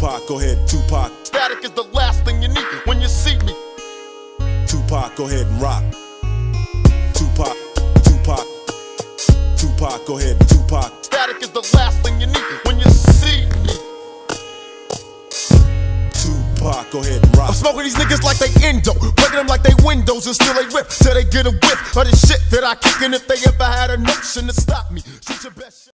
Tupac, go ahead, Tupac. Static is the last thing you need when you see me. Tupac, go ahead and rock. Tupac, Tupac, Tupac, go ahead, Tupac. Static is the last thing you need when you see me. Tupac, go ahead and rock. I'm smoking these niggas like they endo, breaking them like they windows and still they rip till they get a whiff of the shit that I kick. And if they ever had a notion to stop me, shoot your best.